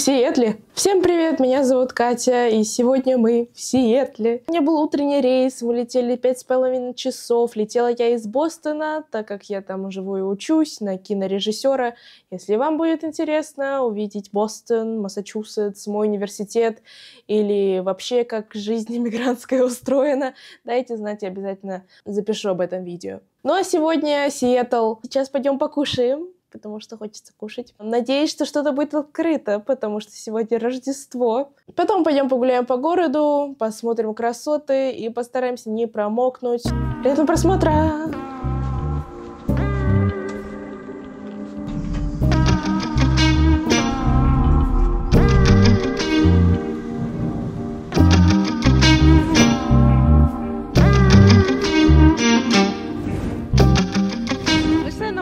в Сиэтле. Всем привет, меня зовут Катя, и сегодня мы в Сиэтле. У меня был утренний рейс, мы летели пять с половиной часов. Летела я из Бостона, так как я там живу и учусь, на кинорежиссера. Если вам будет интересно увидеть Бостон, Массачусетс, мой университет, или вообще как жизнь иммигрантская устроена, дайте знать, я обязательно запишу об этом видео. Ну а сегодня Сиэтл. Сейчас пойдем покушаем потому что хочется кушать. Надеюсь, что что-то будет открыто, потому что сегодня Рождество. Потом пойдем погуляем по городу, посмотрим красоты и постараемся не промокнуть. Приятного просмотра!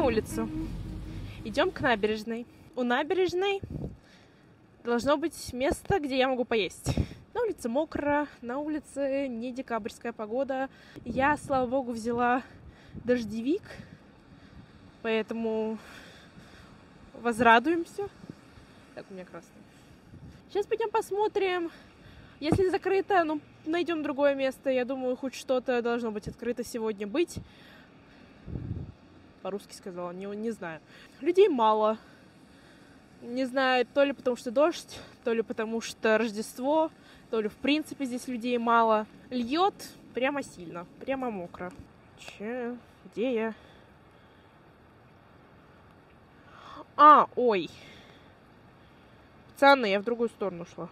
Улицу. Идем к набережной. У набережной должно быть место, где я могу поесть. На улице мокро, на улице не декабрьская погода. Я, слава богу, взяла дождевик, поэтому возрадуемся. Так, у меня красный. Сейчас пойдем посмотрим. Если закрыто, ну, найдем другое место. Я думаю, хоть что-то должно быть открыто сегодня быть по-русски сказала, не, не знаю. Людей мало. Не знаю, то ли потому что дождь, то ли потому что Рождество, то ли в принципе здесь людей мало. Льет прямо сильно, прямо мокро. Че? Где я? А, ой. Пацаны, я в другую сторону шла.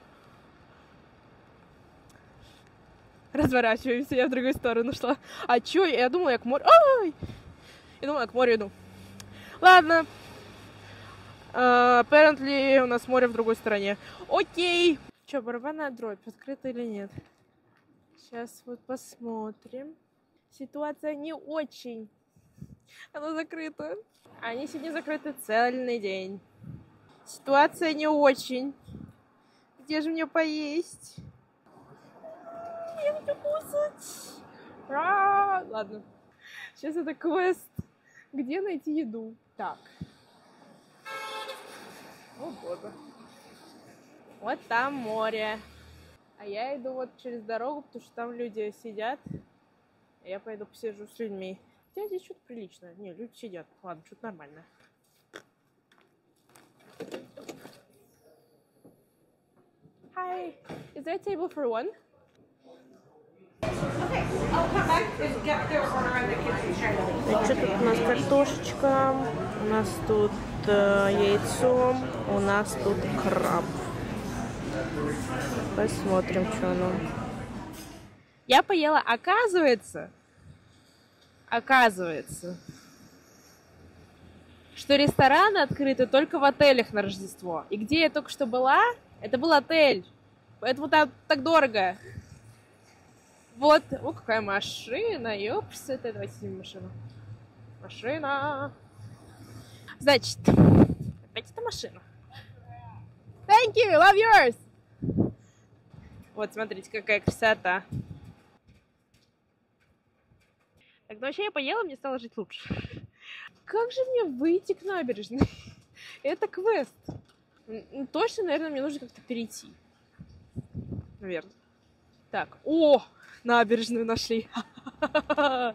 Разворачиваемся, я в другую сторону шла. А чё? Я думала, я к морю... Я думала, к морю иду. Ладно. Uh, apparently у нас море в другой стороне. Окей. Че, барабанная дробь, открыта или нет? Сейчас вот посмотрим. Ситуация не очень. Она закрыта. Они сегодня закрыты цельный день. Ситуация не очень. Где же мне поесть? Я хочу кусать. Ра! Ладно. Сейчас это квест. Где найти еду? Так. О, боже. Вот там море. А я иду вот через дорогу, потому что там люди сидят. А я пойду посижу с людьми. Хотя здесь что-то приличное. Не, люди сидят. Ладно, что-то нормально. Hi, is there a table for one? Значит, тут у нас картошечка, у нас тут э, яйцо, у нас тут краб. Посмотрим, что оно. Я поела, оказывается, оказывается, что рестораны открыты только в отелях на Рождество. И где я только что была, это был отель. Поэтому там так дорого. Вот, о, какая машина, ёпс, это давайте снимем машину. Машина. Значит, опять эта машина. Thank you, love yours. Вот, смотрите, какая красота. Так, ну вообще я поела, мне стало жить лучше. Как же мне выйти к набережной? Это квест. Точно, наверное, мне нужно как-то перейти. Наверное. Так, о, набережную нашли.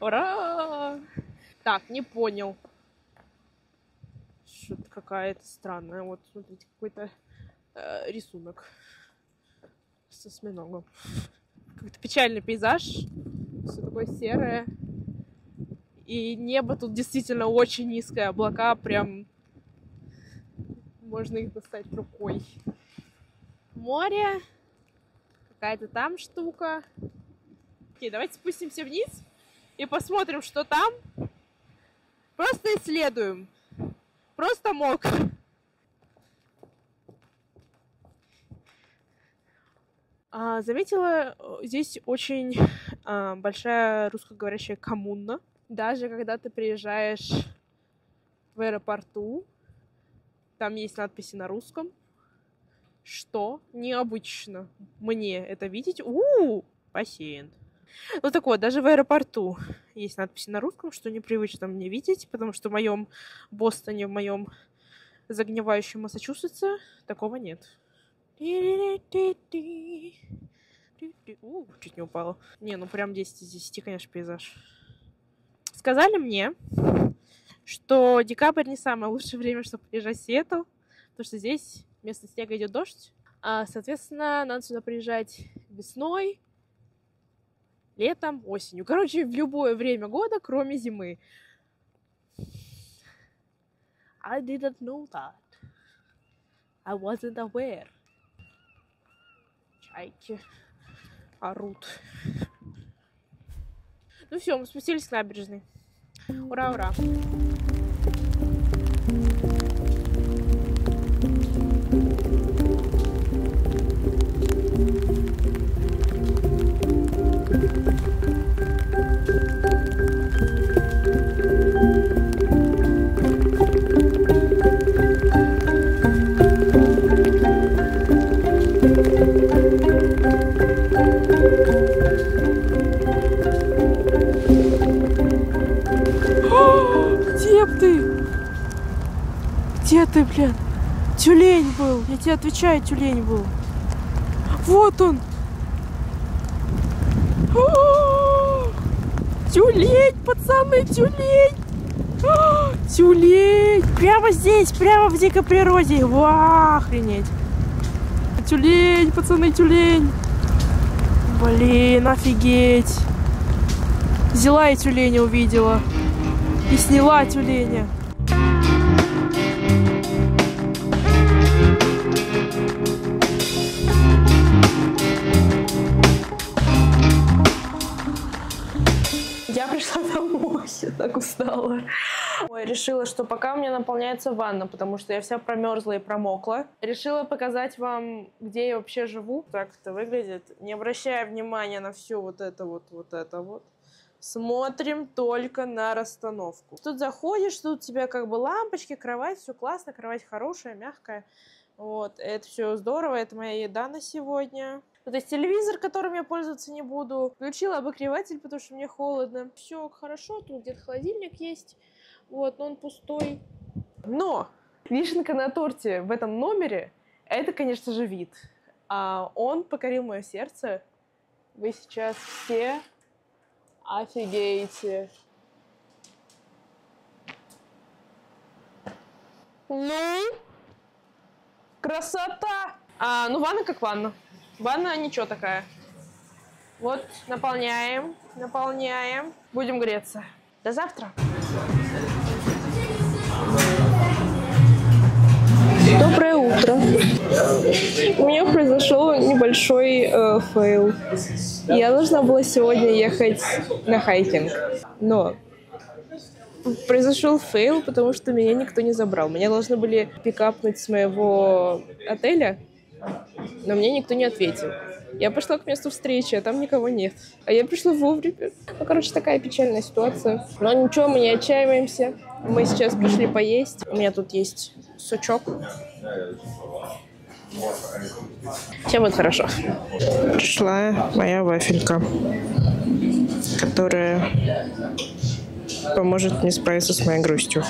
Ура! Так, не понял. Что-то какая-то странная. Вот, смотрите, какой-то э, рисунок с осьминогом. Какой-то печальный пейзаж. Все такое серое. И небо тут действительно очень низкое. Облака прям... Можно их достать рукой. Море какая-то там штука. Окей, давайте спустимся вниз и посмотрим, что там. Просто исследуем. Просто мог. А, заметила, здесь очень а, большая русскоговорящая коммуна. Даже когда ты приезжаешь в аэропорту, там есть надписи на русском, что необычно мне это видеть. У, бассейн. Ну так вот, даже в аэропорту есть надписи на русском, что непривычно мне видеть, потому что в моем Бостоне, в моем загнивающем Массачусетсе такого нет. У, чуть не упала. Не, ну прям 10 из 10, конечно, пейзаж. Сказали мне, что декабрь не самое лучшее время, чтобы приезжать в Сиэтл, потому что здесь вместо снега идет дождь. А, соответственно, надо сюда приезжать весной, летом, осенью. Короче, в любое время года, кроме зимы. I didn't know that. I wasn't aware. Чайки орут. Ну все, мы спустились к набережной. Ура, ура. Ты, блин? Тюлень был. Я тебе отвечаю, тюлень был. Вот он. О, Тюлень, пацаны, тюлень. О, Тюлень. Прямо здесь, прямо в дикой природе. Ва, охренеть. Тюлень, пацаны, тюлень. Блин, офигеть. Взяла и тюленя увидела. И сняла тюленя. Я пришла домой, я так устала. Ой, решила, что пока у меня наполняется ванна, потому что я вся промерзла и промокла. Решила показать вам, где я вообще живу. Так это выглядит. Не обращая внимания на все вот это вот, вот это вот. Смотрим только на расстановку. Тут заходишь, тут у тебя как бы лампочки, кровать, все классно, кровать хорошая, мягкая. Вот, это все здорово, это моя еда на сегодня. Тут есть телевизор, которым я пользоваться не буду. Включила обогреватель, потому что мне холодно. Все хорошо, тут где-то холодильник есть. Вот, но он пустой. Но вишенка на торте в этом номере, это, конечно же, вид. А он покорил мое сердце. Вы сейчас все офигеете. Ну, красота! А, ну, ванна как ванна. Ванна ничего такая. Вот, наполняем, наполняем. Будем греться. До завтра. Доброе утро. У меня произошел небольшой э, фейл. Я должна была сегодня ехать на хайкинг, но произошел фейл, потому что меня никто не забрал. Меня должны были пикапнуть с моего отеля, но мне никто не ответил. Я пошла к месту встречи, а там никого нет. А я пришла вовремя. Ну, короче, такая печальная ситуация. Но ничего, мы не отчаиваемся. Мы сейчас пришли поесть. У меня тут есть сучок. Все будет хорошо. Пришла моя вафелька, которая поможет мне справиться с моей грустью.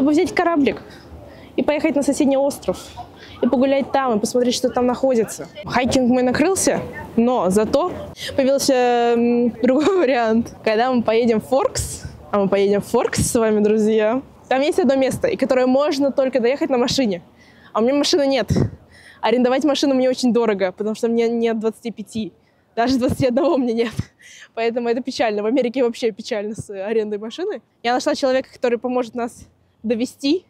Чтобы взять кораблик и поехать на соседний остров и погулять там, и посмотреть, что там находится. Хайкинг мой накрылся, но зато появился другой вариант. Когда мы поедем в Форкс, а мы поедем в Форкс с вами, друзья, там есть одно место, и которое можно только доехать на машине. А у меня машины нет. Арендовать машину мне очень дорого, потому что мне нет 25. Даже 21 мне нет. Поэтому это печально. В Америке вообще печально с арендой машины. Я нашла человека, который поможет нас довести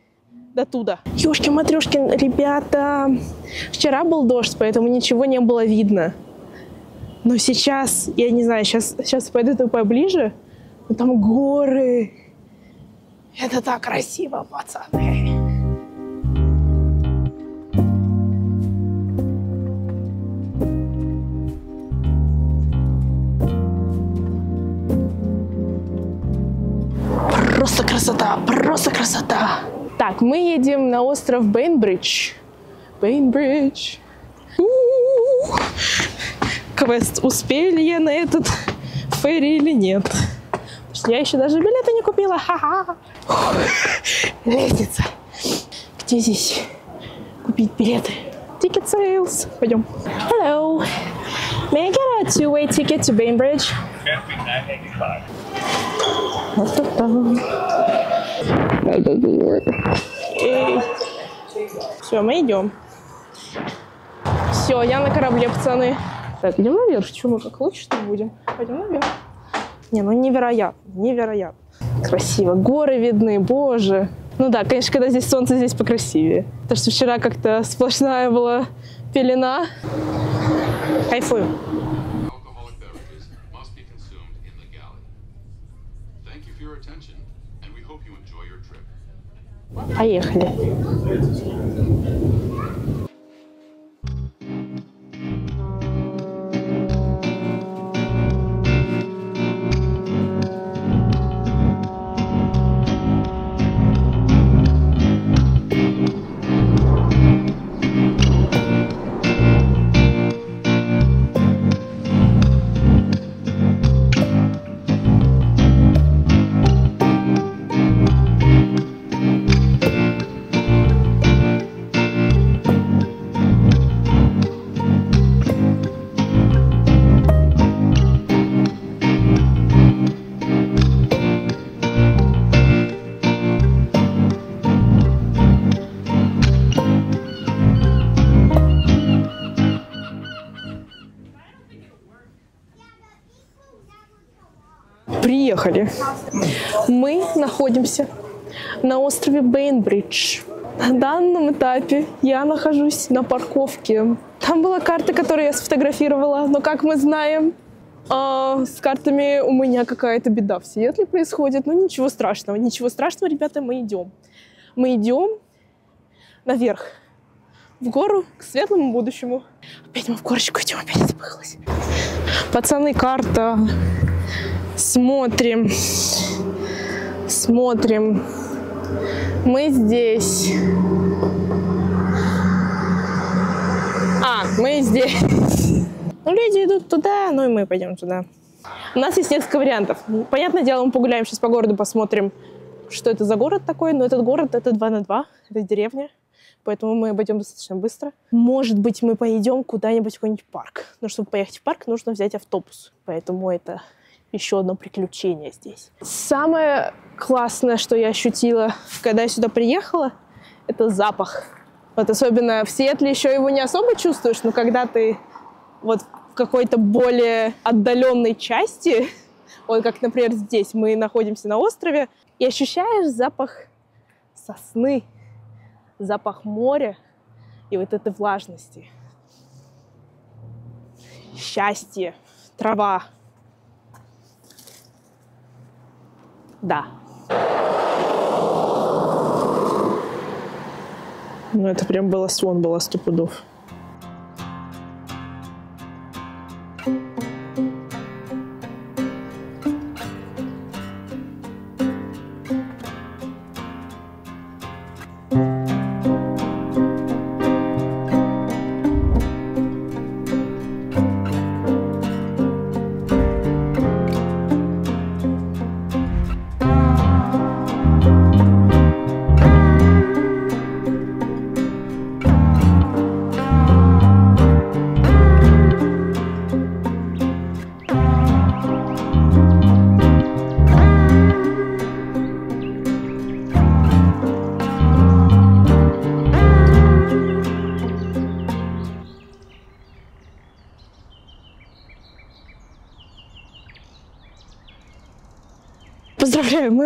до туда. Ёшкин, матрешкин, ребята, вчера был дождь, поэтому ничего не было видно. Но сейчас, я не знаю, сейчас, сейчас пойду поближе, но там горы. Это так красиво, пацаны. Красота, просто красота. Так, мы едем на остров Бейнбридж. Бейнбридж. Квест, успели я на этот ферри или нет? Я еще даже билеты не купила. Ха-ха. Лестница. Где здесь купить билеты? Ticket sales. Пойдем. Hello. May I get a two-way ticket to Bainbridge? Все, мы идем. Все, я на корабле, пацаны. Так, идем наверх. Что мы как лучше что будем? Пойдем наверх. Не, ну невероятно, невероятно. Красиво. Горы видны, боже. Ну да, конечно, когда здесь солнце, здесь покрасивее. Потому что вчера как-то сплошная была пелена. Кайфую. Поехали. Приехали. Мы находимся на острове Бейнбридж. На данном этапе я нахожусь на парковке. Там была карта, которую я сфотографировала, но, как мы знаем, а, с картами у меня какая-то беда в Сиэтле происходит. Но ничего страшного, ничего страшного, ребята, мы идем. Мы идем наверх, в гору, к светлому будущему. Опять мы в горочку идем, опять забылась. Пацаны, карта. Смотрим. Смотрим. Мы здесь. А, мы здесь. Ну, люди идут туда, ну и мы пойдем туда. У нас есть несколько вариантов. Понятное дело, мы погуляем сейчас по городу, посмотрим, что это за город такой. Но этот город, это 2 на 2, это деревня. Поэтому мы обойдем достаточно быстро. Может быть, мы поедем куда-нибудь в какой-нибудь парк. Но чтобы поехать в парк, нужно взять автобус. Поэтому это еще одно приключение здесь. Самое классное, что я ощутила, когда я сюда приехала, это запах. Вот особенно в Сиэтле еще его не особо чувствуешь, но когда ты вот в какой-то более отдаленной части, вот как, например, здесь мы находимся на острове, и ощущаешь запах сосны, запах моря и вот этой влажности. Счастье, трава, Да. Ну, это прям было сон, было сто пудов.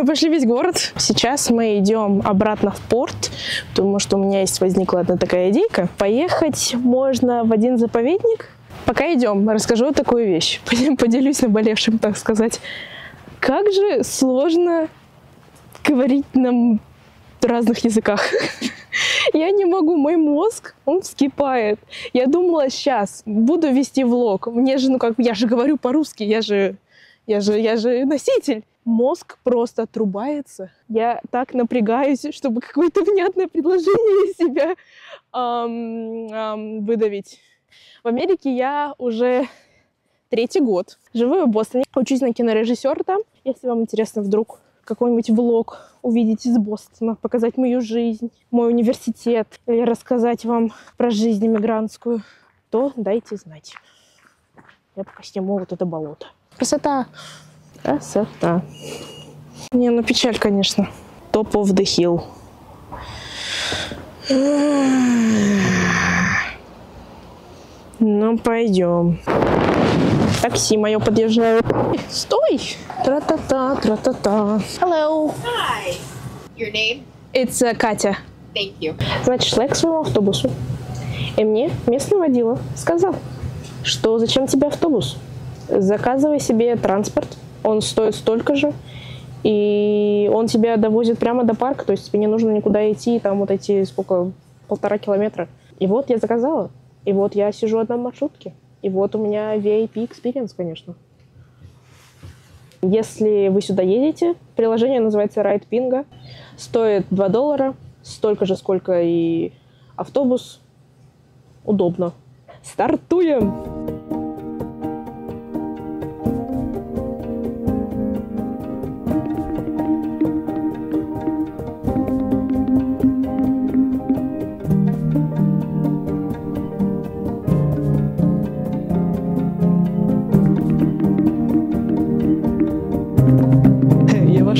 мы весь город. Сейчас мы идем обратно в порт, потому что у меня есть возникла одна такая идейка. Поехать можно в один заповедник. Пока идем, расскажу вот такую вещь. Поделюсь наболевшим, так сказать. Как же сложно говорить на разных языках. Я не могу, мой мозг, он вскипает. Я думала, сейчас буду вести влог. Мне же, ну как, я же говорю по-русски, я же, я же, я же носитель. Мозг просто отрубается. Я так напрягаюсь, чтобы какое-то внятное предложение из себя эм, эм, выдавить. В Америке я уже третий год. Живу в Бостоне, учусь на кинорежиссера там. Если вам интересно вдруг какой-нибудь влог увидеть из Бостона, показать мою жизнь, мой университет или рассказать вам про жизнь иммигрантскую, то дайте знать. Я пока сниму вот это болото. Красота! Красота. Не, ну печаль, конечно. Top of the hill. Ну, пойдем. Такси мое подъезжает. Стой! Тра-та-та, тра-та-та. Hello. Hi. Your name? It's uh, Катя. Thank you. Значит, шла я к своему автобусу. И мне местный водила сказал, что зачем тебе автобус? Заказывай себе транспорт, он стоит столько же, и он тебя довозит прямо до парка, то есть тебе не нужно никуда идти, там вот эти сколько, полтора километра. И вот я заказала, и вот я сижу одна в маршрутке, и вот у меня VIP experience, конечно. Если вы сюда едете, приложение называется Ride Pinga, стоит 2 доллара, столько же, сколько и автобус. Удобно. Стартуем!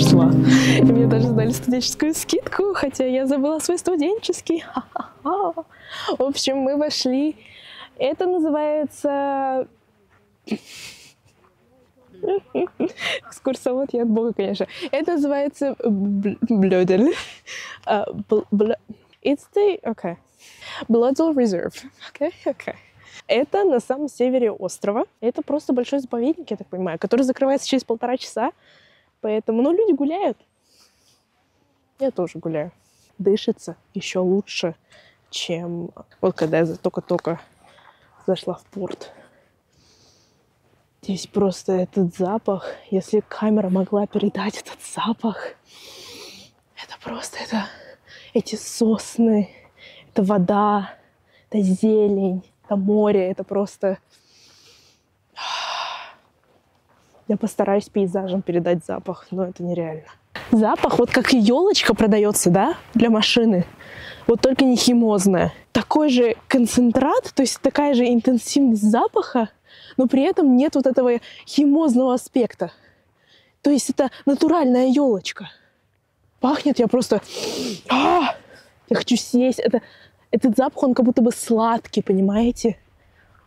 Я вошла. И мне даже дали студенческую скидку, хотя я забыла свой студенческий. В общем, мы вошли. Это называется... Экскурсовод я от бога, конечно. Это называется бл- блёдель. А, It's the... Okay. Bloodel Reserve. Okay, okay. Это на самом севере острова. Это просто большой заповедник, я так понимаю, который закрывается через полтора часа. Поэтому, ну, люди гуляют. Я тоже гуляю. Дышится еще лучше, чем вот когда я только-только зашла в порт. Здесь просто этот запах, если камера могла передать этот запах, это просто это эти сосны, это вода, это зелень, это море, это просто... Я постараюсь пейзажем передать запах, но это нереально. Запах, вот как и елочка продается, да, для машины. Вот только не химозная. Такой же концентрат, то есть такая же интенсивность запаха, но при этом нет вот этого химозного аспекта. То есть это натуральная елочка. Пахнет я просто... А! Я хочу съесть. Это, этот запах, он как будто бы сладкий, понимаете?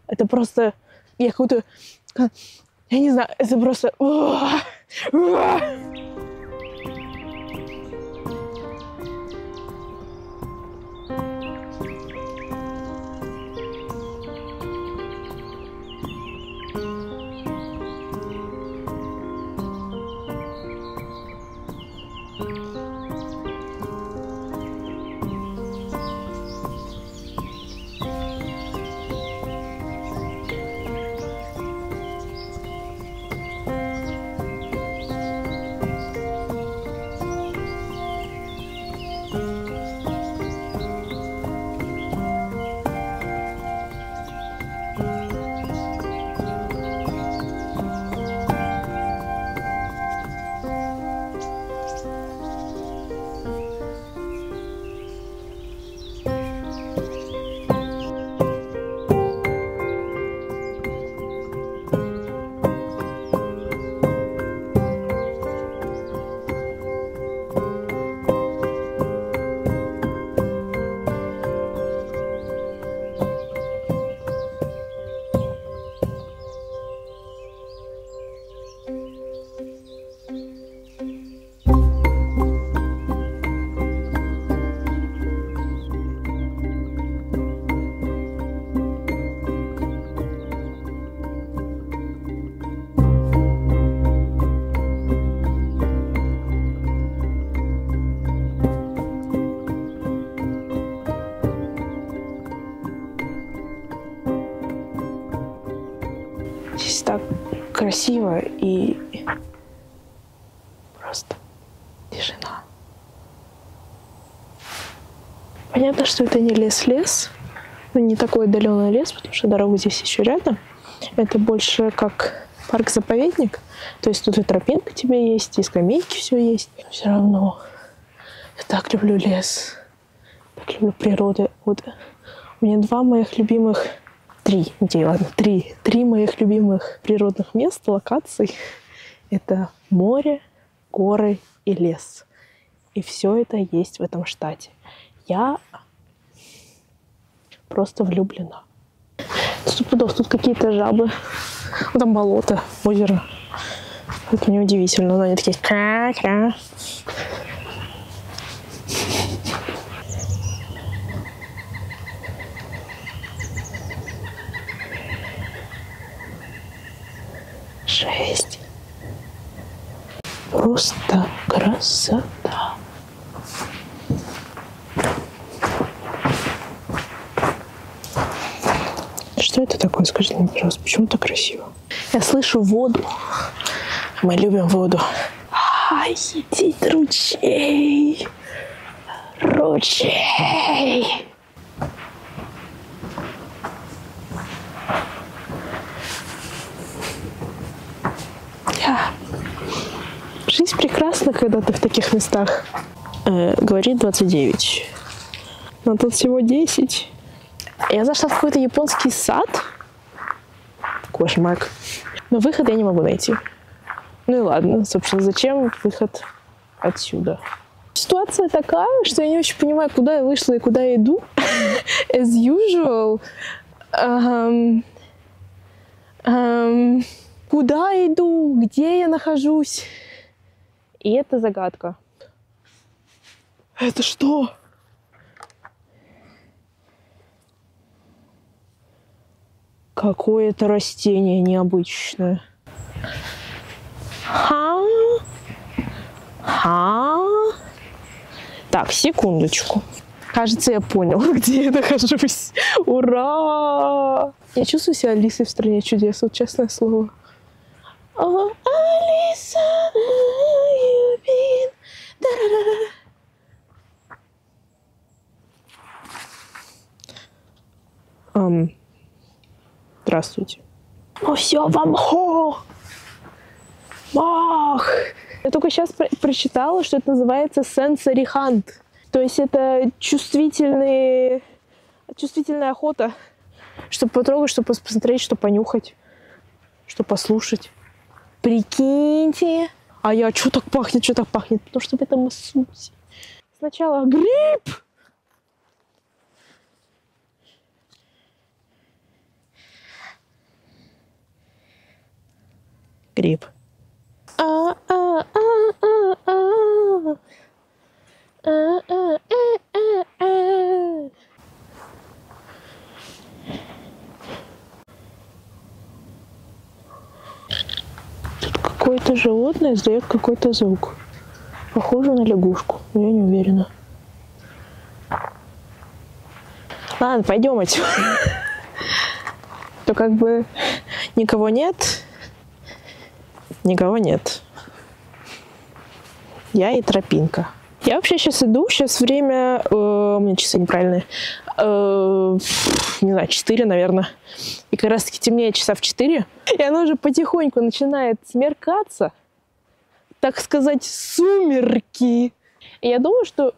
Это просто... Я какой-то... Я не знаю, это просто... красиво и просто тишина. Понятно, что это не лес-лес, но не такой отдаленный лес, потому что дорога здесь еще рядом. Это больше как парк-заповедник. То есть тут и тропинка тебе есть, и скамейки все есть. Но все равно я так люблю лес, так люблю природу. Вот у меня два моих любимых три, где, ладно, три, три моих любимых природных мест, локаций. Это море, горы и лес. И все это есть в этом штате. Я просто влюблена. Стопудов, тут какие-то жабы. Ну, там болото, озеро. Это неудивительно, но они такие. Жесть. Просто красота. Что это такое? Скажите мне, пожалуйста, почему так красиво? Я слышу воду. Мы любим воду. Ай, сидит ручей. Ручей. Я. Жизнь прекрасна, когда ты в таких местах. Э, говорит 29. Но тут всего 10. Я зашла в какой-то японский сад. Кошмак. Но выход я не могу найти. Ну и ладно, собственно, зачем выход отсюда? Ситуация такая, что я не очень понимаю, куда я вышла и куда я иду. As usual. Um, um, куда иду, где я нахожусь. И это загадка. Это что? Какое-то растение необычное. Ха? Ха? Так, секундочку. Кажется, я понял, где я нахожусь. Ура! Я чувствую себя Алисой в стране чудес, вот честное слово. О, Алиса. Ам, Здравствуйте. Ну все, вам хо! Мах! Я только сейчас про- прочитала, что это называется sensory hunt. То есть это чувствительные, чувствительная охота. Чтобы потрогать, чтобы посмотреть, что понюхать, что послушать. Прикиньте. А я, что так пахнет, что так пахнет? Потому что в этом суть. Сначала гриб, гриб. А, а, а, а, а. А, а, а, а, а. Тут какое-то животное издает какой-то звук. Похоже на лягушку, но я не уверена. Ладно, пойдемте. То как бы никого нет, никого нет. Я и тропинка. Я вообще сейчас иду, сейчас время, э, у меня часы неправильные, э, не знаю, 4, наверное. И как раз таки темнее часа в 4. И оно уже потихоньку начинает смеркаться. Так сказать, сумерки. И я думаю, что...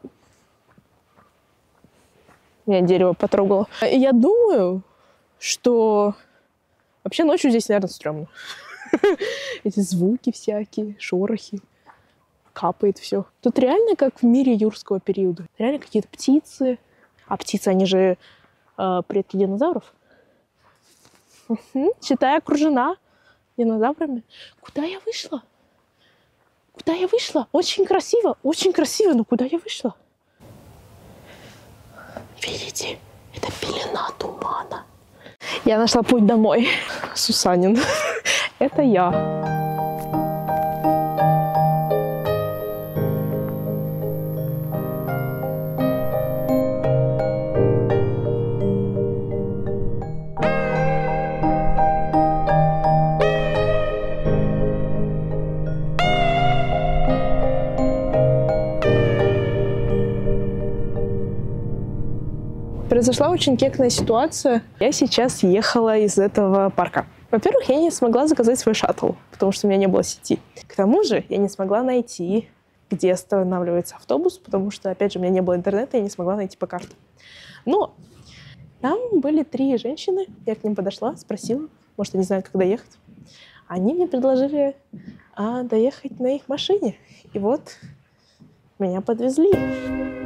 Я дерево потрогала. И я думаю, что вообще ночью здесь, наверное, стрёмно. Эти звуки всякие, шорохи, капает все. Тут реально как в мире юрского периода. Реально какие-то птицы. А птицы, они же э, предки динозавров. Считай, окружена динозаврами. Куда я вышла? Куда я вышла? Очень красиво, очень красиво, но куда я вышла? Видите, это пелена тумана. Я нашла путь домой. Сусанин. Это я. Произошла очень кекная ситуация. Я сейчас ехала из этого парка. Во-первых, я не смогла заказать свой шаттл, потому что у меня не было сети. К тому же я не смогла найти, где останавливается автобус, потому что, опять же, у меня не было интернета, я не смогла найти по карте. Но там были три женщины, я к ним подошла, спросила, может, они знают, как доехать. Они мне предложили а, доехать на их машине. И вот меня подвезли.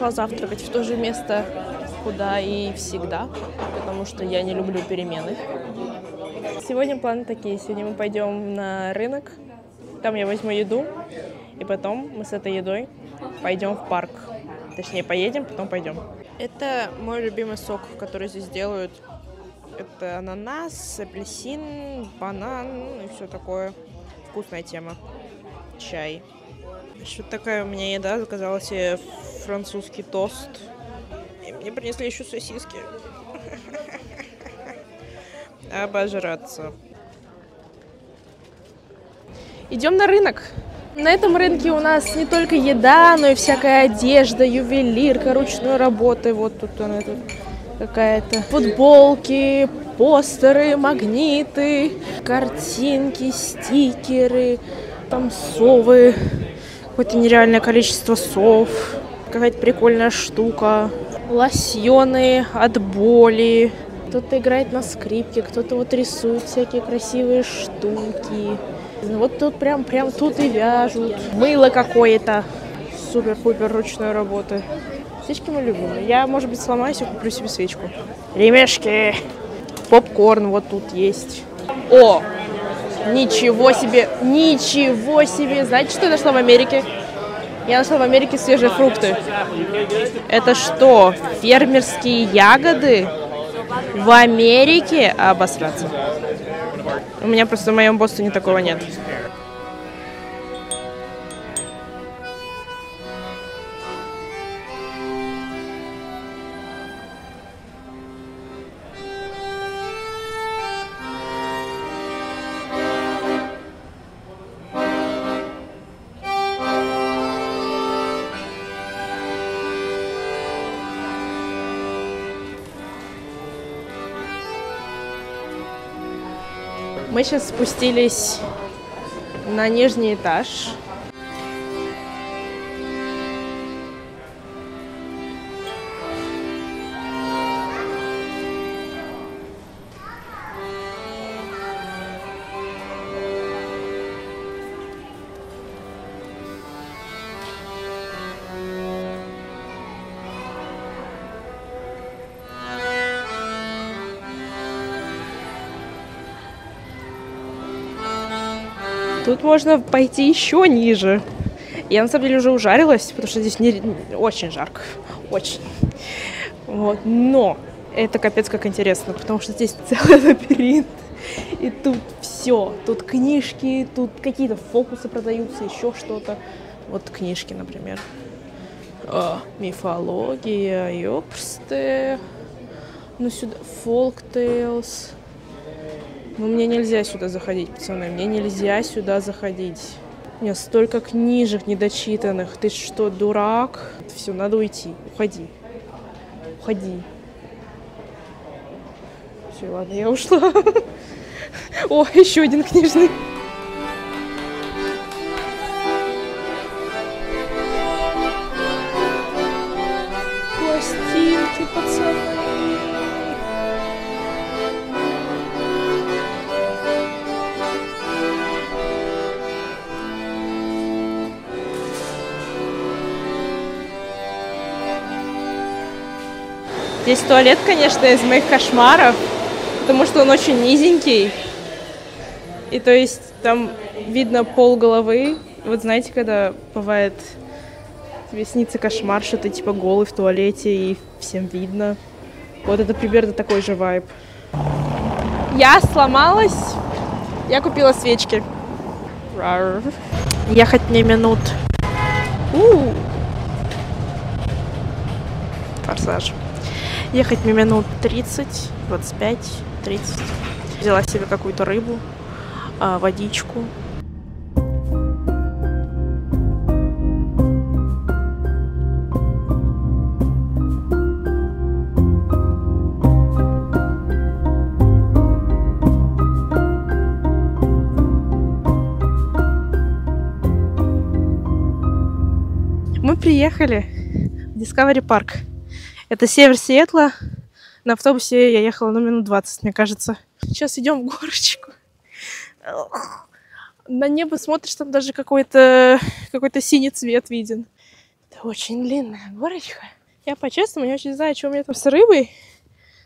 Я пришла завтракать в то же место, куда и всегда, потому что я не люблю перемены. Сегодня планы такие. Сегодня мы пойдем на рынок, там я возьму еду, и потом мы с этой едой пойдем в парк. Точнее, поедем, потом пойдем. Это мой любимый сок, который здесь делают. Это ананас, апельсин, банан и все такое. Вкусная тема. Чай. Еще такая у меня еда. Заказала себе французский тост. И мне принесли еще сосиски. Обожраться. Идем на рынок. На этом рынке у нас не только еда, но и всякая одежда, ювелирка, ручной работы. Вот тут она тут какая-то. Футболки, постеры, магниты, картинки, стикеры, там совы. Какое-то нереальное количество сов. Какая-то прикольная штука. Лосьоны от боли. Кто-то играет на скрипке, кто-то вот рисует всякие красивые штуки. Вот тут прям, прям тут и вяжут. Мыло какое-то. Супер-пупер ручной работы. Свечки мы любим. Я, может быть, сломаюсь и куплю себе свечку. Ремешки. Попкорн вот тут есть. О! Ничего себе! Ничего себе! Знаете, что я нашла в Америке? Я нашла в Америке свежие фрукты. Это что, фермерские ягоды? В Америке обосраться. У меня просто в моем Бостоне такого нет. Мы сейчас спустились на нижний этаж. Тут можно пойти еще ниже. Я на самом деле уже ужарилась, потому что здесь не... очень жарко. Очень. Вот. Но это капец как интересно, потому что здесь целый лабиринт. И тут все. Тут книжки, тут какие-то фокусы продаются, еще что-то. Вот книжки, например. А, мифология, ёпсты. Ну сюда, folk tales. Ну, мне нельзя сюда заходить, пацаны. Мне нельзя сюда заходить. У меня столько книжек недочитанных. Ты что, дурак? Все, надо уйти. Уходи. Уходи. Все, ладно, я ушла. О, еще один книжный. Здесь туалет, конечно, из моих кошмаров, потому что он очень низенький. И то есть там видно пол головы. Вот знаете, когда бывает тебе снится кошмар, что ты типа голый в туалете и всем видно. Вот это примерно такой же вайб. Я сломалась Я купила свечки. Рар. Ехать мне минут. У. Форсаж. Ехать мне минут 30, 25, 30. Взяла себе какую-то рыбу, а, водичку. Мы приехали в Discovery Park. Это север Сиэтла. На автобусе я ехала ну минут 20, мне кажется. Сейчас идем в горочку. На небо смотришь, там даже какой-то какой-то синий цвет виден. Это очень длинная горочка. Я по-честному не очень знаю, что у меня там с рыбой.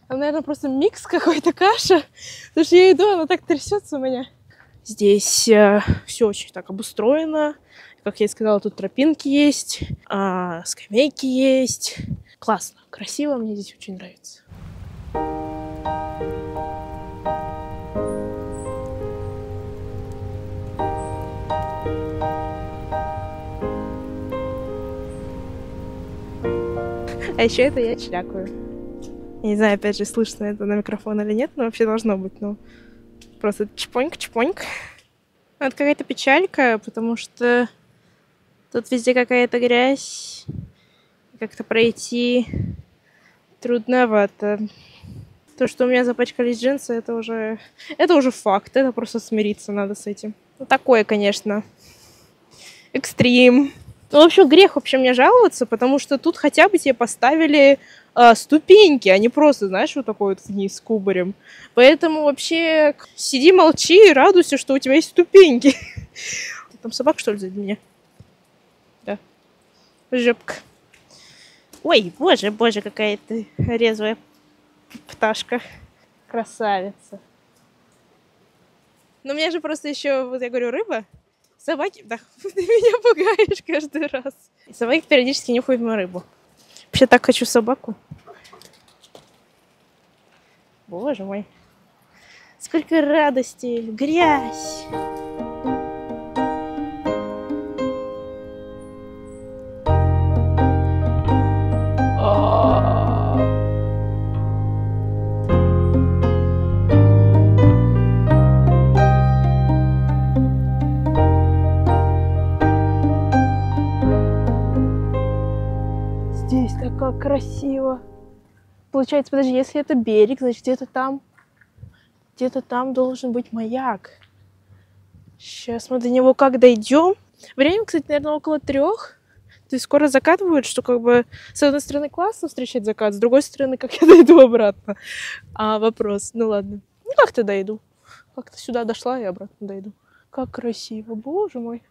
Там, наверное, просто микс какой-то каша. Потому что я иду, она так трясется у меня. Здесь все очень так обустроено. Как я и сказала, тут тропинки есть, а, скамейки есть. Классно, красиво, мне здесь очень нравится. А еще это я чрякаю. Я не знаю, опять же, слышно это на микрофон или нет, но вообще должно быть, ну. Просто чпоньк-чпоньк. Это какая-то печалька, потому что тут везде какая-то грязь. Как-то пройти трудновато. То, что у меня запачкались джинсы, это уже... Это уже факт. Это просто смириться надо с этим. Ну, такое, конечно. Экстрим. Ну, общем, грех вообще мне жаловаться, потому что тут хотя бы тебе поставили э, ступеньки, а не просто, знаешь, вот такой вот вниз кубарем. Поэтому вообще сиди, молчи и радуйся, что у тебя есть ступеньки. Там собака, что ли, за меня? Да. Жопка. Ой, боже, боже, какая ты резвая пташка. Красавица. Но у меня же просто еще, вот я говорю, рыба. Собаки, да, ты меня пугаешь каждый раз. Собаки периодически нюхают мою рыбу. Вообще так хочу собаку. Боже мой. Сколько радости, грязь. Здесь так как красиво. Получается, подожди, если это берег, значит где-то там, где-то там должен быть маяк. Сейчас мы до него как дойдем. Время, кстати, наверное, около трех. То есть скоро закат будет, что как бы с одной стороны классно встречать закат, с другой стороны, как я дойду обратно. А вопрос, ну ладно. Ну как-то дойду. Как-то сюда дошла и обратно дойду. Как красиво, боже мой.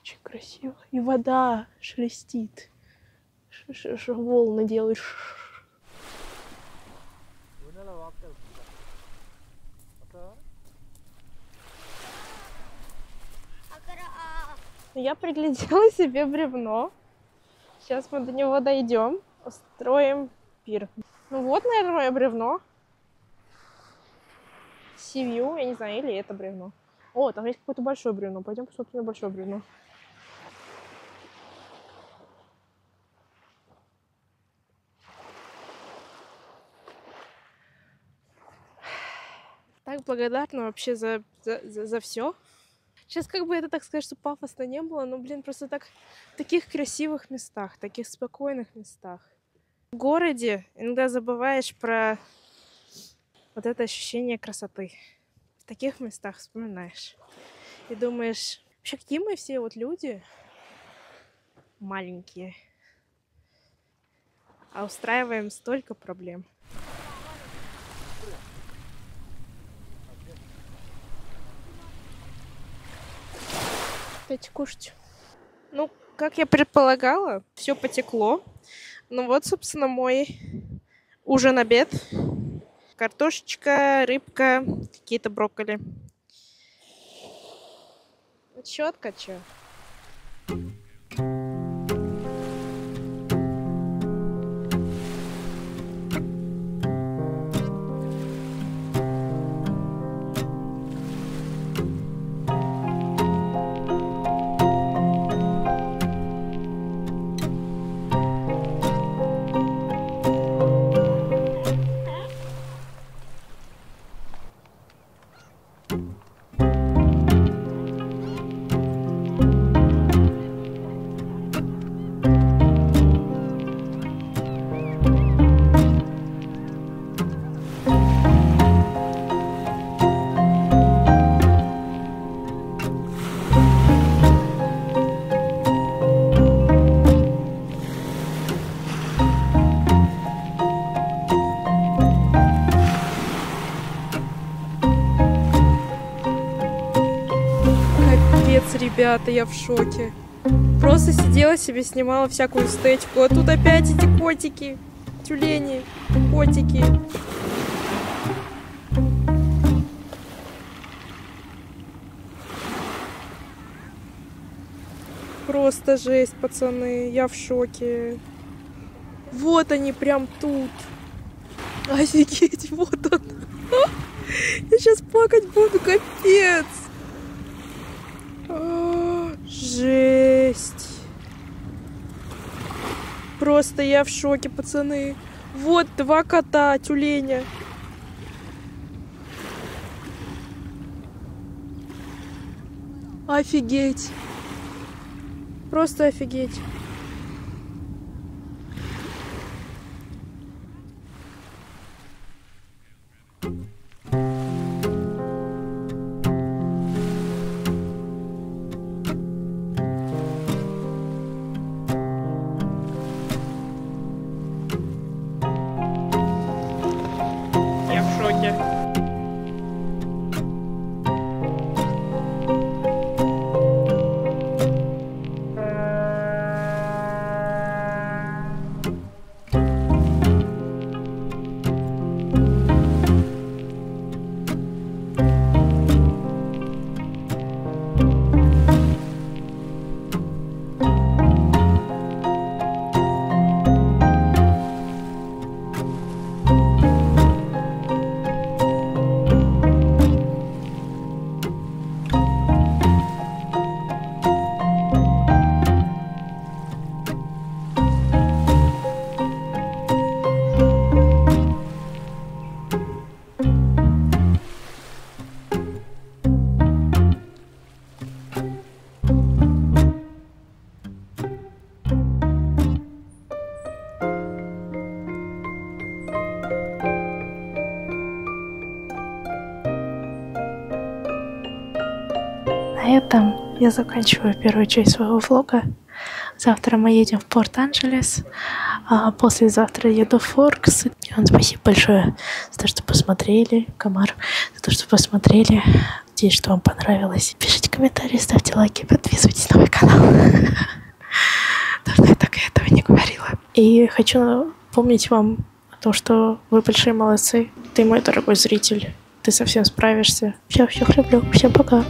Очень красиво. И вода шелестит. Ш- ш- ш- волны делают. Ш- Я приглядела себе бревно. Сейчас мы до него дойдем. Устроим пир. Ну вот, наверное, бревно. Сивью, я не знаю, или это бревно. О, там есть какое-то большое бревно. Пойдем посмотрим на большое бревно. Так благодарна вообще за, за, за, за все. Сейчас как бы это так сказать, что пафосно не было, но, блин, просто так в таких красивых местах, таких спокойных местах. В городе иногда забываешь про вот это ощущение красоты. В таких местах вспоминаешь. И думаешь, вообще какие мы все вот люди маленькие, а устраиваем столько проблем. Опять кушать. Ну, как я предполагала, все потекло. Ну вот, собственно, мой ужин-обед. Картошечка, рыбка, какие-то брокколи. Четко, чё. Ребята, я в шоке. Просто сидела себе, снимала всякую эстетику. А тут опять эти котики, тюлени, котики. Просто жесть, пацаны. Я в шоке. Вот они прям тут. Офигеть, вот он. Я сейчас плакать буду, капец. Жесть. Просто я в шоке, пацаны. Вот два кота, тюленя. Офигеть. Просто офигеть. На этом я заканчиваю первую часть своего влога. Завтра мы едем в Порт-Анджелес, а послезавтра еду в Форкс. Вам спасибо большое за то, что посмотрели, Комар, за то, что посмотрели. Надеюсь, что вам понравилось. Пишите комментарии, ставьте лайки, подписывайтесь на мой канал. Давно я так этого не говорила. И хочу напомнить вам о том, что вы большие молодцы. Ты мой дорогой зритель. Ты совсем справишься. Все, всех люблю. Всем пока.